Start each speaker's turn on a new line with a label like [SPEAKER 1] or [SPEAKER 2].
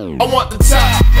[SPEAKER 1] I want the top.